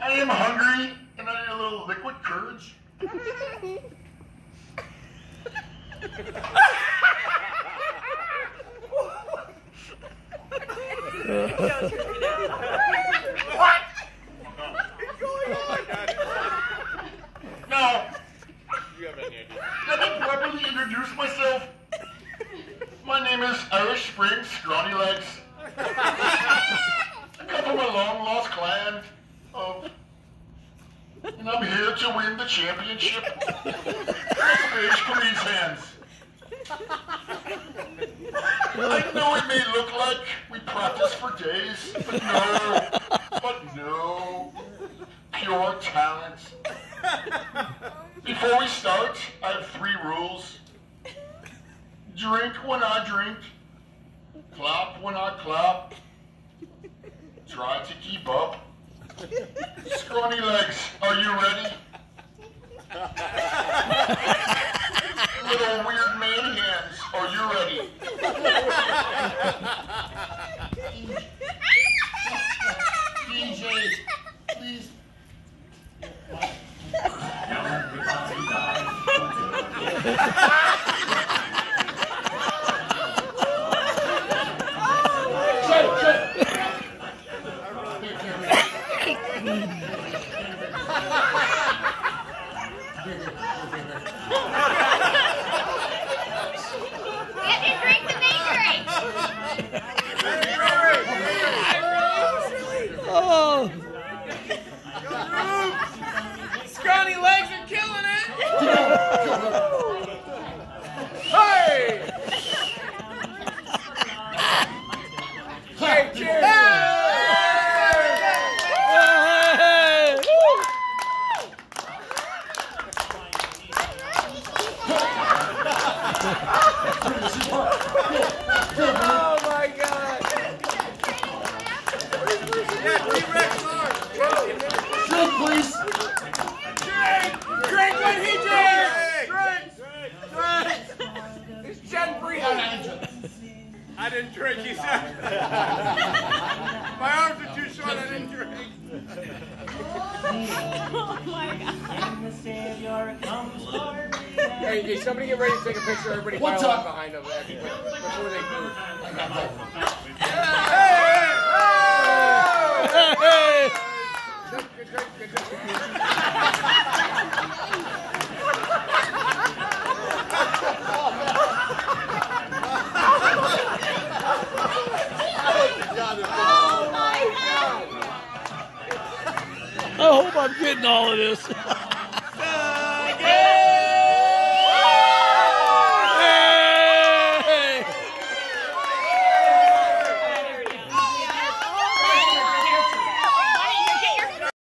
I am hungry and I need a little liquid courage. what? Now, let me properly introduce myself. My name is Irish Spring Scrawny Legs. I come from a long lost clan I'm here to win the championship. Stage Queen's hands. I know it may look like we practice for days, but no, but no, pure talent. Before we start, I have three rules. Drink when I drink, clap when I clap, try to keep up. Scrawny legs, are you ready? Little weird man hands, are you ready? DJ, please. Shut, shut. Get and drink the Gatorade. Oh, Scrawny legs are killing it. hey! Hey, cheers! hey! Woo! Oh my God! Yeah, T-Rex Mark. Drink, please. Drink! Drink what he drinks! Drink! Drink! It's Jen Brehan. I didn't drink, he said. My arms are too short, I didn't drink. Hey, hey, somebody get ready to take a picture. Everybody What's up? up behind them before they move. Hey! Good, hope I'm getting all of this.